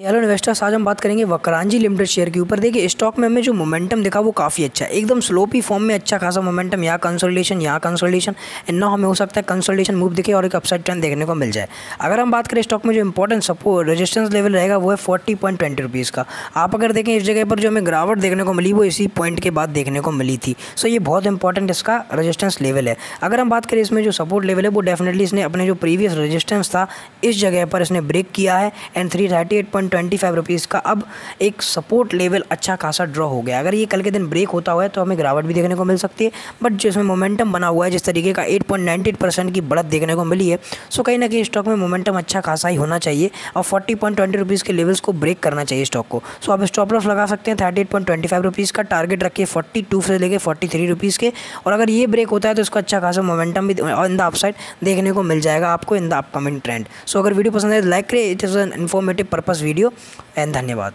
Hello investors, आज हम बात करेंगे वक्रांजी लिमिटेड शेयर के। ऊपर देखिए, स्टॉक में हमें जो मोमेंटम दिखा, वो काफ़ी अच्छा है। एकदम स्लोपी फॉर्म में अच्छा खासा मोमेंटम यहाँ कंसोलिडेशन यहाँ कंसोलिडेशन एंड ना हमें हो सकता है कंसोलिडेशन मूव दिखे और एक अपसाइड ट्रेंड देखने को मिल जाए। अगर हम बात करें स्टॉक में जो इंपॉर्टेंट सपोर्ट रजिस्टेंस लेवल रहेगा, वो है फोर्टी पॉइंट ट्वेंटी रुपीज़ का। आप अगर देखें, इस जगह पर जो हमें गिरावट देखने को मिली, वो इसी पॉइंट के बाद देखने को मिली थी। सो ये बहुत इंपॉर्टेंट इसका रजिस्टेंस लेवल है। अगर हम बात करें इसमें जो सपोर्ट लेवल है, वो डेफिनेटली इसने अपने जो प्रीवियस रजिस्टेंस था, इस जगह पर इसने ब्रेक किया है and three thirty eight point twenty five rupees इसका अब एक सपोर्ट लेवल अच्छा खासा ड्रॉ हो गया। अगर ये कल के दिन ब्रेक होता हुआ है तो हमें गिरावट भी देखने को मिल सकती है। बट जिसमें मोमेंटम बना हुआ है, जिस तरीके का एट पॉइंट परसेंट की बढ़त देखने को मिली है सो कहीं ना कहीं स्टॉक में मोमेंटम अच्छा खासा ही होना चाहिए और फोर्टी के लेवल्स को ब्रेक करना चाहिए स्टॉक को। सो आप स्टॉप लॉस लगा सकते हैं थर्टी एट का टारगेट रखिए फोर्टी से लेके फोर्टी थ्री के। और अगर ये ब्रेक होता है तो इसको अच्छा खासा मोमेंटम भी इन द अपसाइड देखने को मिल जाएगा आपको in the upcoming trend so अगर वीडियो पसंद है तो लाइक करें it is an informative purpose video and धन्यवाद।